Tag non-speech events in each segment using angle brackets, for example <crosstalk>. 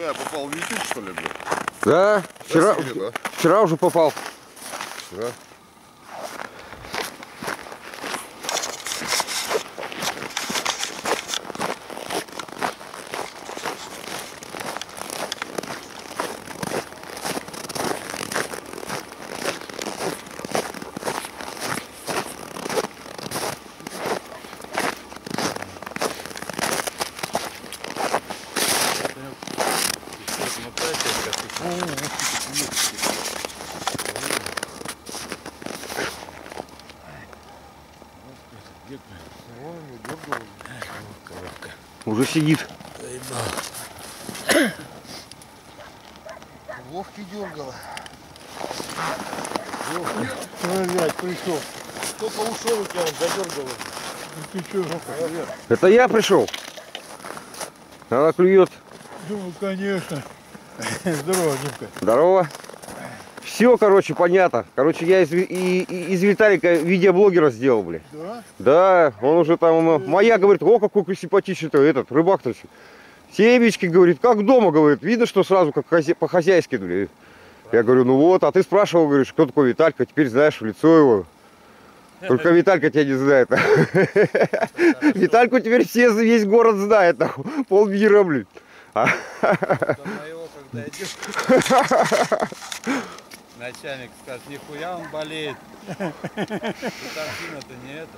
я попал в YouTube, что ли, блин? Да, вчера, да? вчера уже попал. Вчера. Уже сидит. Вовки дергала. Опять пришел. Только ушел у тебя, он задергал. Ты что, Это я пришел. Она клюет. Ну, конечно. <laughs> Здорово, Димка. Здорово. Все, короче, понятно. Короче, я из, и- и- из Виталика видеоблогера сделал, блин. Да? Да, он уже там, ему- моя говорит, о, какой симпатичный-то этот, рыбак-то. Семечки, говорит, как дома, говорит, видно, что сразу как хозя- по-хозяйски, блин. Я говорю, ну вот, а ты спрашивал, говоришь, кто такой Виталька, теперь знаешь в лицо его. Только Виталька тебя не знает. <laughs> Витальку теперь все, весь город знает, полмира, блин. До моего, когда идешь, <laughs> начальник скажет, нихуя он болеет. Сильно-то не это.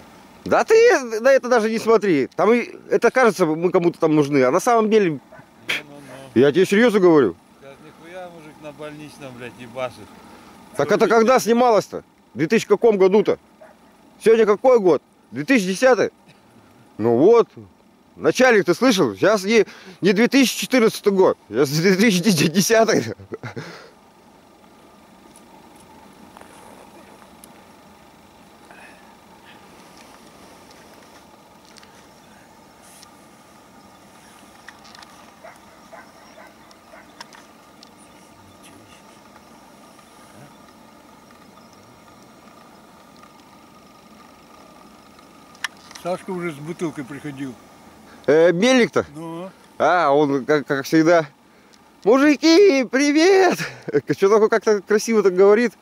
Да ты на это даже не смотри. Там и, это кажется, мы кому-то там нужны. А на самом деле, Ну-ну-ну. я тебе серьезно говорю. Скажет, нихуя мужик на больничном, блядь, не башит. Так это когда снималось-то? В 2000 каком году-то? Сегодня какой год? 2010? Ну вот. Начальник, ты слышал? Сейчас не, не 2014 год, сейчас 2010. Сашка уже с бутылкой приходил. Э, Мельник-то? Ну, А, он, как, как всегда, мужики, привет! <laughs> Что такое как-то красиво так говорит.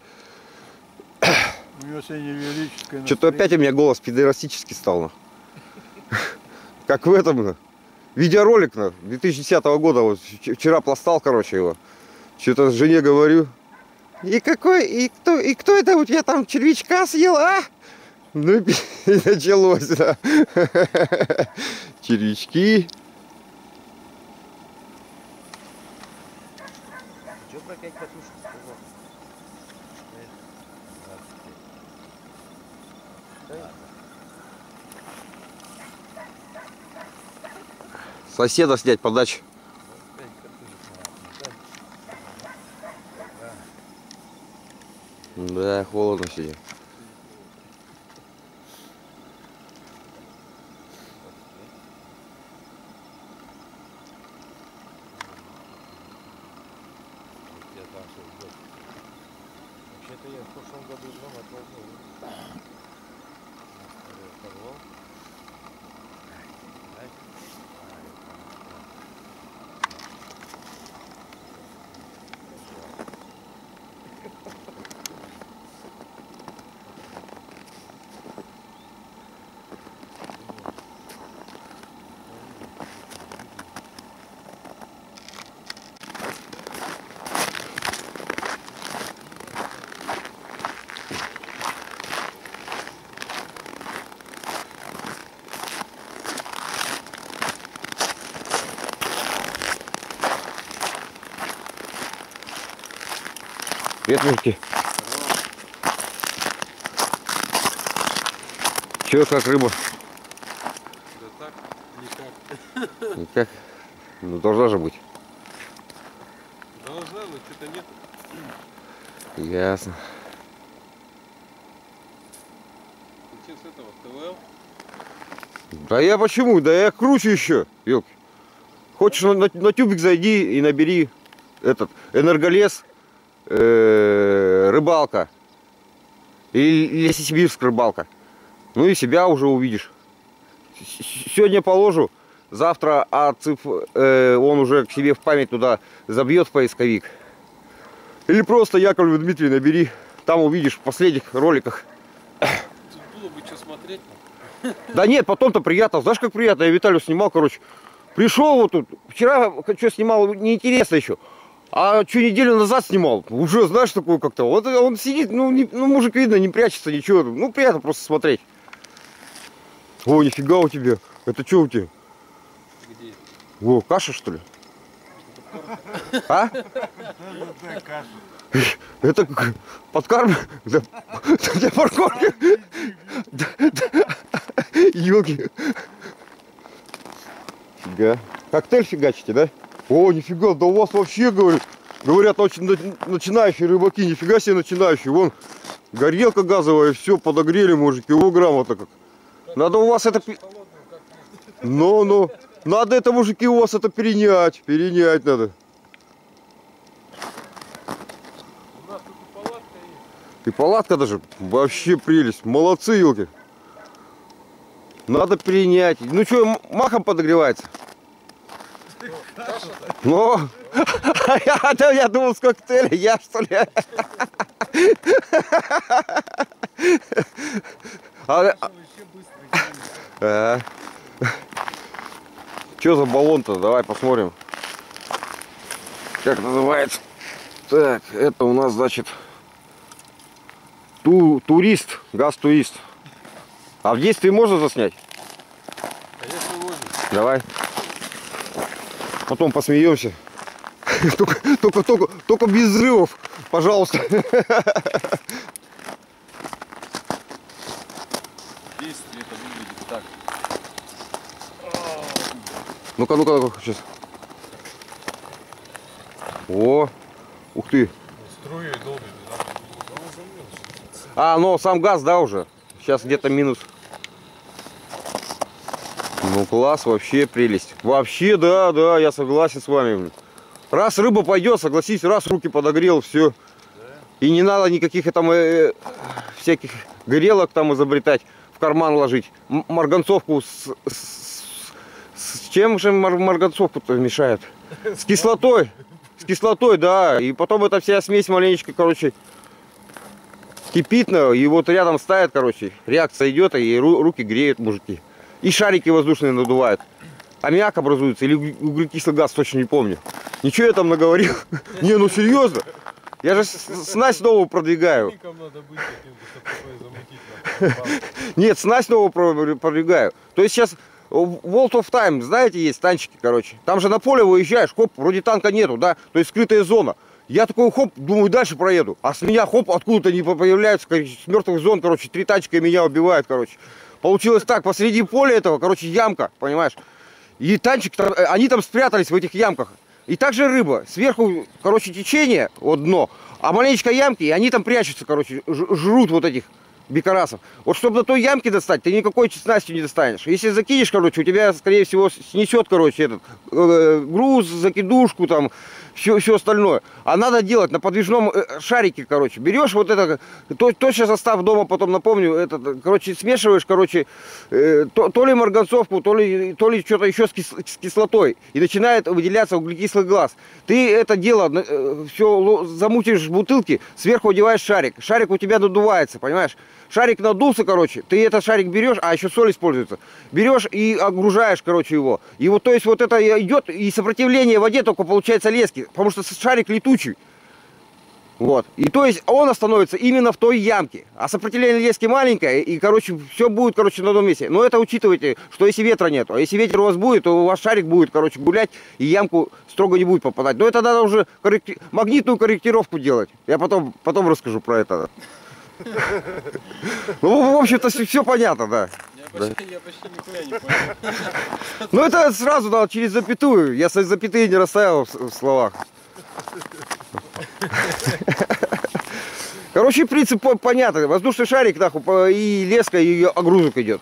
у него сегодня велическое Что-то опять у меня голос пидорастический стал. <laughs> Как в этом, видеоролик на, 2010 года, вот вч- вчера пластал, короче, его. Что-то жене говорю. И какой, и кто, и кто это у тебя там червячка съел, а? Ну <laughs> и началось, да. Червячки. Че про 5 катушек сказал? Соседа снять подачи. Да, холодно сегодня. Мужики. Че, как рыба? Да так, никак. Никак. Ну, должна же быть. Должна, но что-то нет. Ясно. Ты что с этого, ТВЛ? Да я почему? Да я круче еще. Ёлки. Хочешь на, на- на тюбик зайди и набери этот энерголес, э, рыбалка. Или Лесосибирск рыбалка. Ну и себя уже увидишь. Сегодня положу завтра отциф, э, он уже к себе в память туда забьет поисковик. Или просто Яковлев Дмитрий набери, там увидишь в последних роликах. Тут было бы что смотреть. Да нет, потом-то приятно. Знаешь, как приятно? Я Виталию снимал, короче. Пришел вот тут. Вчера что снимал, неинтересно еще. А что неделю назад снимал, уже знаешь такое как-то. Вот он сидит, ну, не- ну мужик видно, не прячется, ничего. Ну приятно просто смотреть. О, нифига у тебя. Это что у тебя? Где? О, каша что ли? А? Это подкарм для, для парковки. Елки. Фига. Коктейль фигачите, да? О, нифига, да у вас вообще, говорят, говорят, очень на- начинающие рыбаки, нифига себе начинающие. Вон, горелка газовая, все, подогрели, мужики, о, грамотно как. Надо у вас это... Ну, ну, надо это, мужики, у вас это перенять, перенять надо. И палатка даже вообще прелесть. Молодцы, елки. Надо перенять. Ну что, махом подогревается? Ну, <laughs> я, я думал с коктейля, я что ли? <laughs> А, а, Что за баллон-то? Давай посмотрим. Как называется? Так, это у нас, значит, Ту, турист, газ-турист. А в действии можно заснять? Конечно, можно. Давай. Потом посмеемся. <laughs> Только, только, только, только без взрывов, пожалуйста. Действие это выглядит так. Ну-ка, ну-ка, ну-ка, сейчас. О, ух ты. Струей долбит? А, ну сам газ, да, уже? Сейчас где-то минус. Ну класс, вообще прелесть. Вообще, да, да, я согласен с вами. Раз рыба пойдет, согласись, раз руки подогрел, все. И не надо никаких там э, всяких горелок там изобретать, в карман ложить. Марганцовку с, с- с чем же мар- марганцовку-то мешает? С кислотой. С кислотой, да. И потом эта вся смесь маленечко, короче, кипит, и вот рядом ставят, короче, реакция идет, и ру- руки греют мужики. И шарики воздушные надувают. Аммиак образуется или уг- углекислый газ, точно не помню. Ничего я там наговорил. <laughs> Не, ну серьезно. Я же снасть новую продвигаю. <laughs> Нет, снасть новую про- продвигаю. То есть сейчас World of Time, знаете, есть танчики, короче. Там же на поле выезжаешь, хоп, вроде танка нету, да, то есть скрытая зона. Я такой хоп, думаю, дальше проеду. А с меня хоп, откуда-то не по- появляются, короче, с мертвых зон, короче, три тачка и меня убивают, короче. Получилось так, посреди поля этого, короче, ямка, понимаешь? И танчик, там, э, они там спрятались в этих ямках. И также рыба. Сверху, короче, течение, вот дно, а маленечко ямки, и они там прячутся, короче, жрут вот этих бикарасов. Вот чтобы до той ямки достать, ты никакой снастью не достанешь. Если закинешь, короче, у тебя, скорее всего, снесет, короче, этот э, груз, закидушку, там, все, все остальное. А надо делать на подвижном э, шарике, короче. Берешь вот это, то, точно состав дома, потом напомню, этот, короче, смешиваешь, короче, э, то, то ли марганцовку, то ли, то ли что-то еще с, кис- с кислотой. И начинает выделяться углекислый газ. Ты это дело все замутишь в бутылке, сверху одеваешь шарик. Шарик у тебя надувается, понимаешь? Шарик надулся, короче, ты этот шарик берешь, а еще соль используется. Берешь и огружаешь, короче, его. И вот, то есть, вот это идет, и сопротивление в воде только получается лески, потому что шарик летучий. Вот. И то есть он остановится именно в той ямке. А сопротивление лески маленькое, и, короче, все будет, короче, на одном месте. Но это учитывайте, что если ветра нет, а если ветер у вас будет, то у вас шарик будет, короче, гулять, и ямку строго не будет попадать. Но это надо уже корректи- магнитную корректировку делать. Я потом, потом расскажу про это. <laughs> Ну, в общем-то, все понятно, да. Я почти, я почти нихуя не понял. Ну, это сразу надо через запятую. Я с- запятые не расставил в, в словах. <laughs> Короче, принцип по- понятный. Воздушный шарик, нахуй, и леска, и огрузок идет.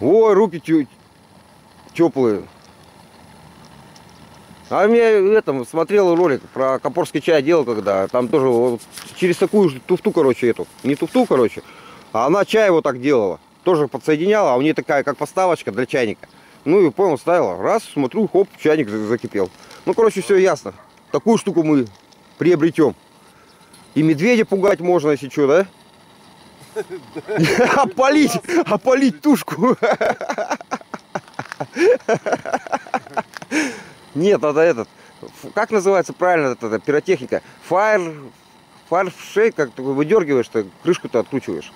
Ой, руки теплые. А я этом смотрел ролик про Копорский чай делал когда. Там тоже вот через такую же туфту, короче, эту. Не туфту, короче, а она чай вот так делала. тоже подсоединяла, а у нее такая, как поставочка для чайника. Ну и понял, ставила. Раз, смотрю, хоп, чайник за- закипел. Ну, короче, все ясно. Такую штуку мы приобретем. И медведя пугать можно, если что, да? <laughs> Опалить, опалить тушку. <laughs> Нет, надо этот, как называется правильно эта, пиротехника? Фаер, фаер шейк, как ты выдергиваешь, ты крышку-то откручиваешь.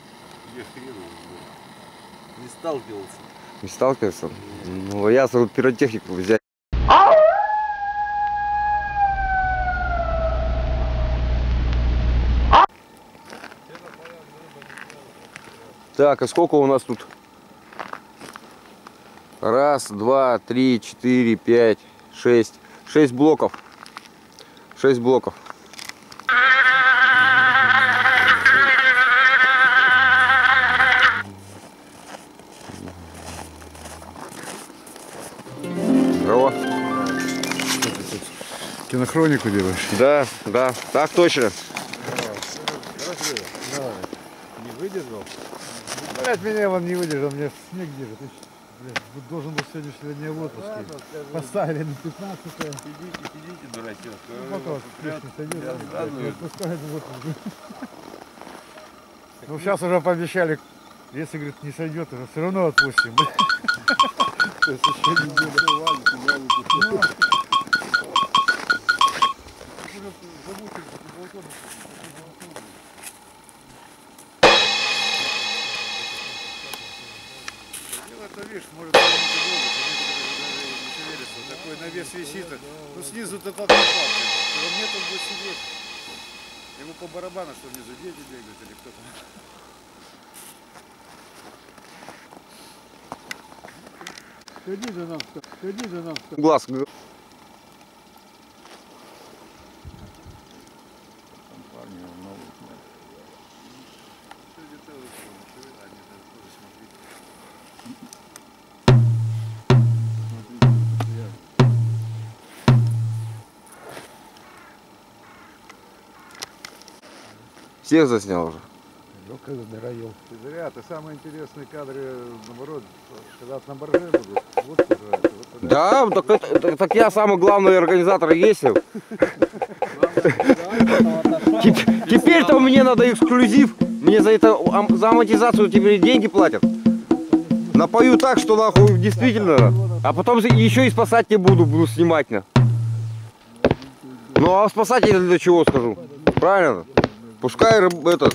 Не сталкивался. Не сталкивался? Ну, я свою пиротехнику взять. Так, а сколько у нас тут? Раз, два, три, четыре, пять, шесть. Шесть блоков. Шесть блоков. Здорово. Кинохронику делаешь? Да, да, так точно. Не выдержал? Блять, меня он не выдержал, мне снег держит. Должен был сегодня сегодня в отпуске. Поставили на 15 Сидите, сидите, дурачок. Ну, вот, снег не сойдет, я отпускают в отпуск. Ну, сейчас уже пообещали, если, говорит, не сойдет, уже все равно отпустим. <laughs> То есть еще неделя. Может даже не шевелятся. Такой навес висит. Ну, снизу-то так не пахнет. Во мне тут будет сидеть. Ему по барабану, что внизу дети бегают или кто-то. Ходи за нам, ходи за нам. Глаз. Всех заснял уже. Лёгко забираю. Ты зря, ты самые интересные кадры, наоборот, когда на борже будут. Вот, пожалуйста, вот. Да, так, это- это- так я самый главный организатор есть. Теп- Теперь-то мне надо эксклюзив. Мне за это за амортизацию теперь деньги платят. Напою так, что нахуй действительно. А потом еще и спасать не буду, буду снимать на. Ну а спасать я для чего скажу? Правильно? Пускай рыб- этот.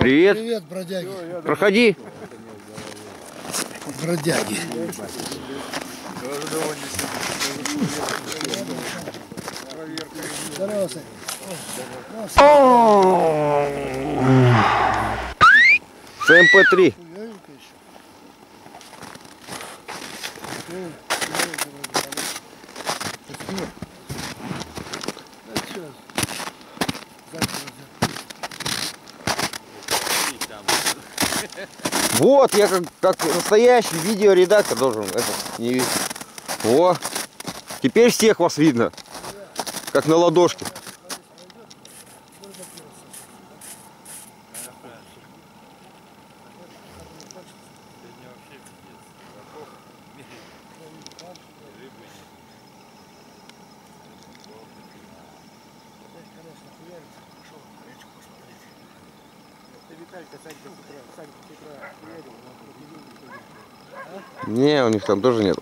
Привет. Привет, бродяги. Проходи. Бродяги. Здорово, Сань. СМП-3. Легенько еще. Ну, чё, завтра Вот, я как, как настоящий видеоредактор должен это не видеть. Во. Теперь всех вас видно. Как на ладошке. там тоже нет?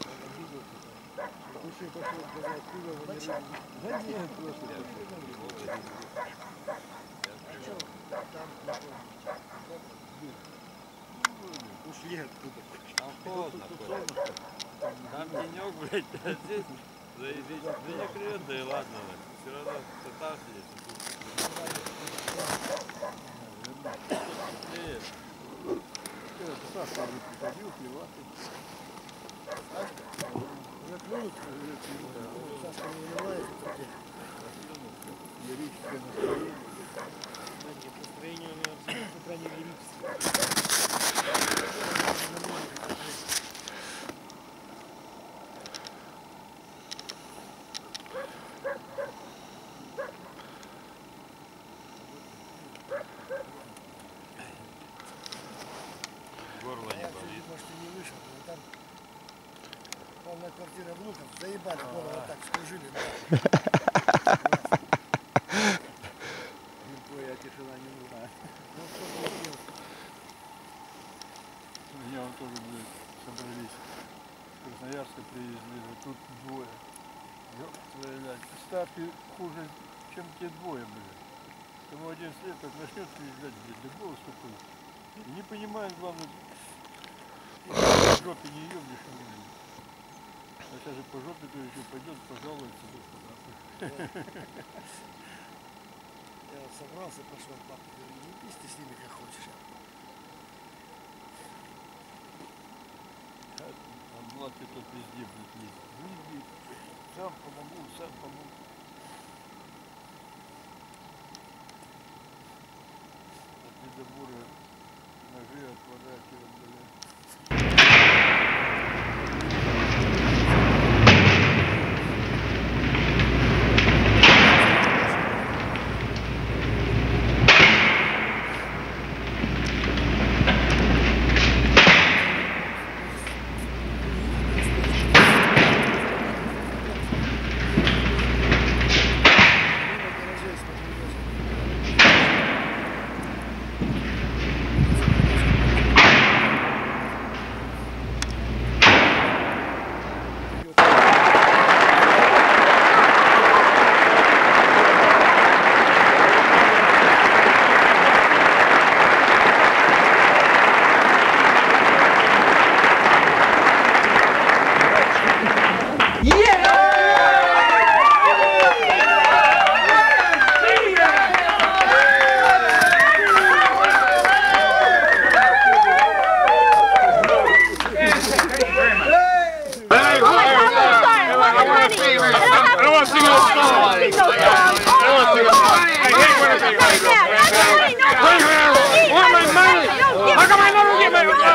Ушли оттуда. Там холодно. Там денек, блядь, а здесь денек ревет, да и ладно. Все равно татар здесь. Саша, а приходил, плевать. Настроение, по крайней мере, лирическое. Красноярска привезли, тут двое. Ставки хуже, чем те двое были. Тому 11 лет, как начнет приезжать, блядь, да голос такой. Не понимает, главное, в жопе не ебнешь, это же по жопе еще пойдет, пожалуется быстро. Я собрался, пошел, папа, не ты с ними как хочешь. А лапки тут везде будет ездить. Сам помогу, сам помогу. От недобора ножи от вода отводачи, блядь. Yeah.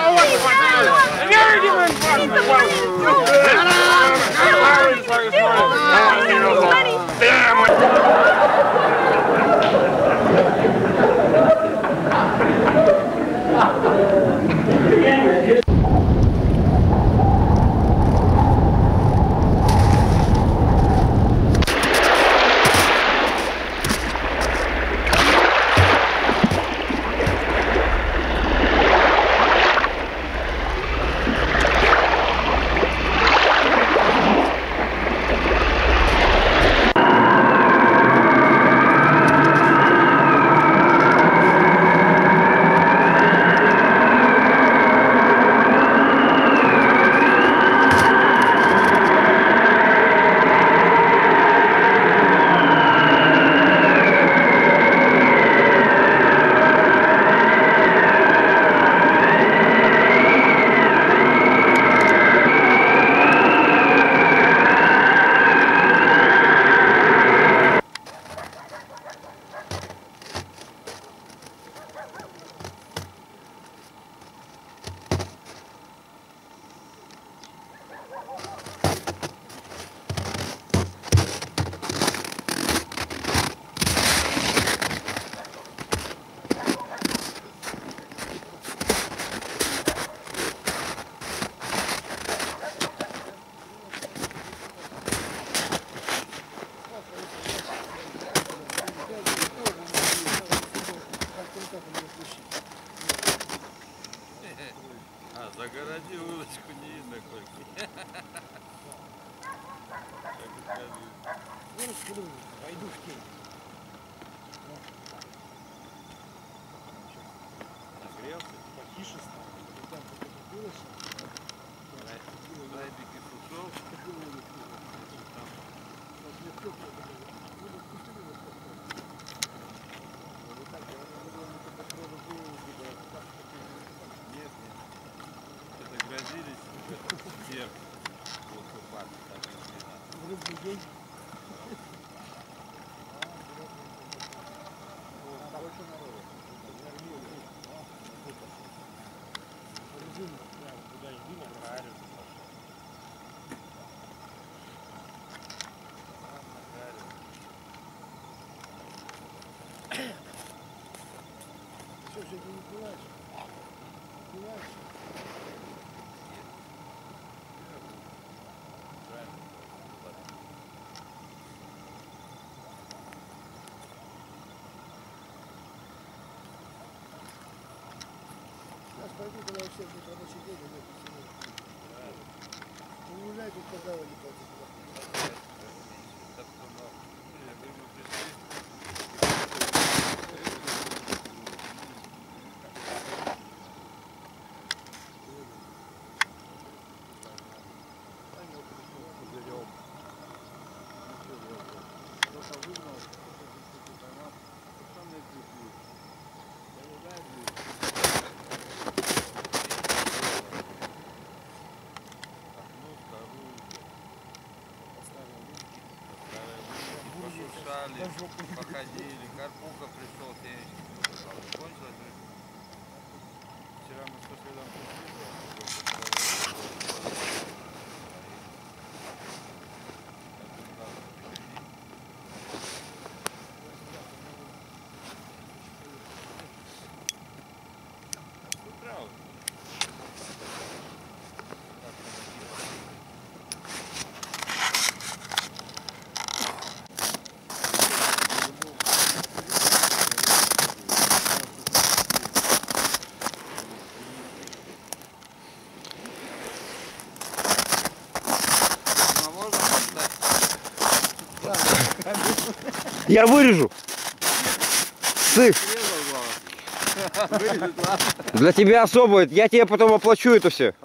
пишется, там какой-то вылышал. Райбики футбол. Там. Возьмет теплый. Сидишь. пойду, когда вообще будет рабочий день, и нет всего. Ну, гуляй тут, когда вы не платите. Походили, Карпуха пришел, темечко. Я вырежу. Сык. Для тебя особо. Я тебе потом оплачу это все.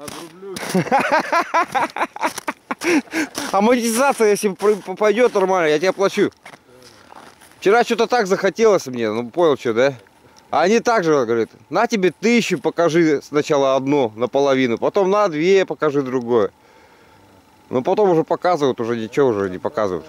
Амортизация, если пр- пойдет нормально, я тебе оплачу. Вчера что-то так захотелось мне, ну понял что, да? А они так же говорят, на тебе тысячу, покажи сначала одно наполовину, потом на две покажи другое. Ну потом уже показывают, уже ничего уже не показывают.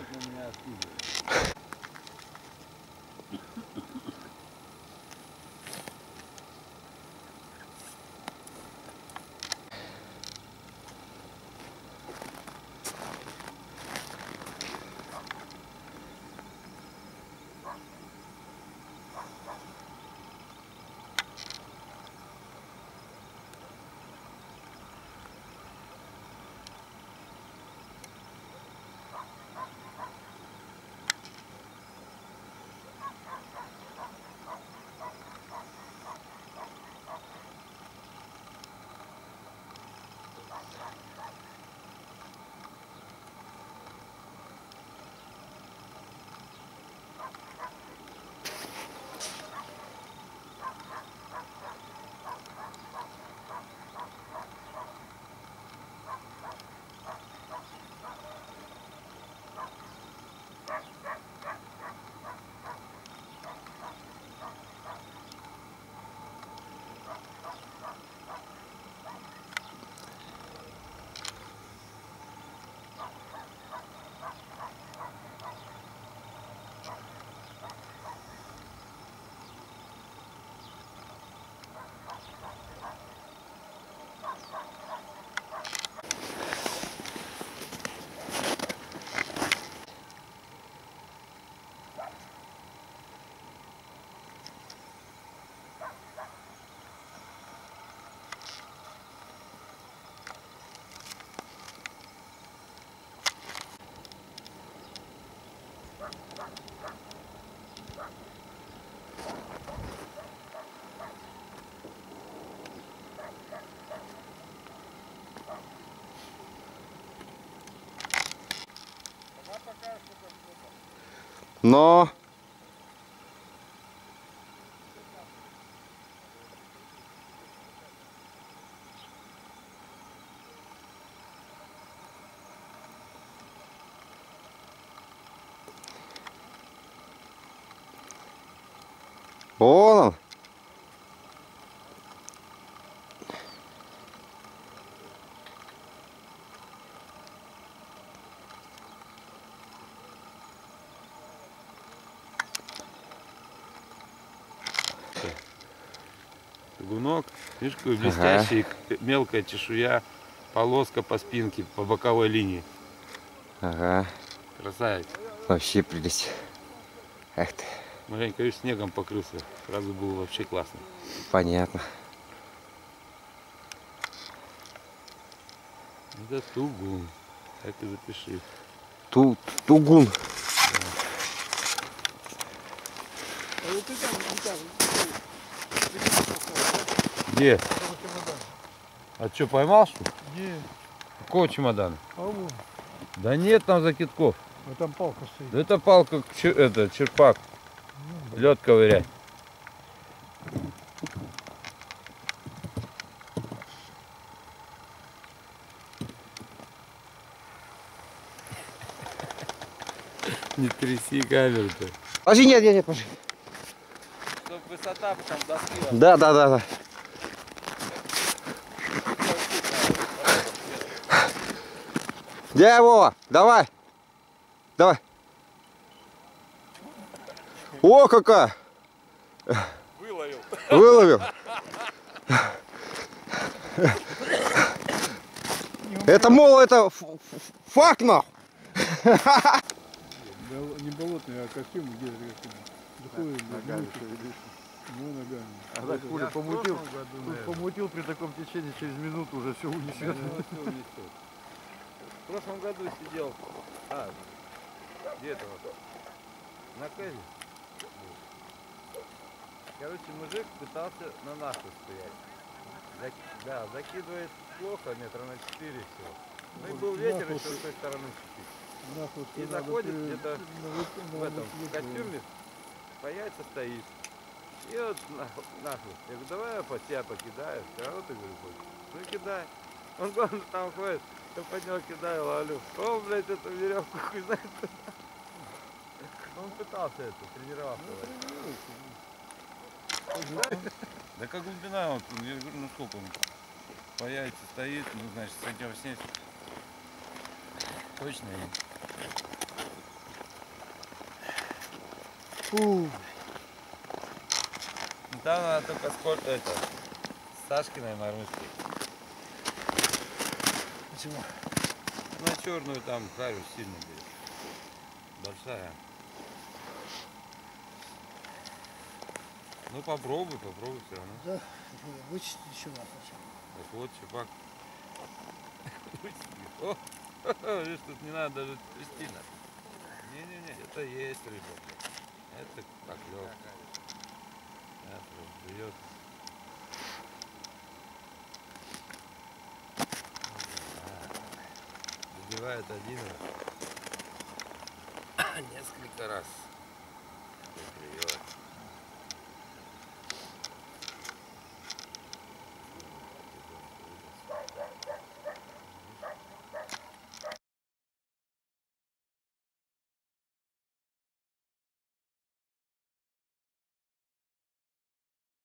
Но Вон он. Гунок, видишь, какой блестящий, к- мелкая чешуя, полоска по спинке, по боковой линии. Ага. Красавец. Вообще прелесть. Эх ты. Маленько, видишь, снегом покрылся. Сразу было вообще классно. Понятно. Это тугун. Так и запиши. Ту, тугун. А вот ты там, ты там, Где? А что, поймал что ли? Не, Какого чемодана? а вон, Да нет там закидков. а там палка стоит. Да это палка, это, черпак. Лед ковырять. <laughs> Не тряси камеру-то. Подожди, нет, нет, нет, подожди. Чтоб высота там доски. Да, да, да, да. Дядя Вова, давай. Давай. О, какая. Выловил. Выловил. Это, мол, это факт, нахуй. Не болотный, а костюм где Заходит, ногами Ну, ногами. А так хули помутил, помутил при таком течении через минуту уже все унесет. В прошлом году сидел. А, где это вот? На Кэзе. Короче, мужик пытался на нахуй стоять. Зак- да, закидывает плохо, метра на 4 всего. Ну и был ветер еще с той стороны чуть-чуть. Нахуй, И заходит где-то В этом высвет- костюме по яйца стоит. И вот нахуй, нахуй. Я говорю, давай я по тебя покидаю. Все равно ты говорю, хочешь. Ну кидай. Он главное там ходит, я под него кидаю, ловлю. О, блядь, эту веревку хуй знает. Он пытался это, тренировался. Да как глубина, вот, я говорю, ну сколько он по яйца стоит, ну значит, сантиметров 70. Точно нет. Фу, Ну, Там надо только сколько это, Сашкиной мормышкой. Почему? На черную там харю сильно берет. Большая. Ну попробуй, попробуй все равно. Да, раз сначала. Так вот, чупак. О, видишь, тут не надо даже трясти надо. Не-не-не, это есть рыба. Это поклевка. Это живет. Забивает один. <coughs> Несколько раз. И клюет.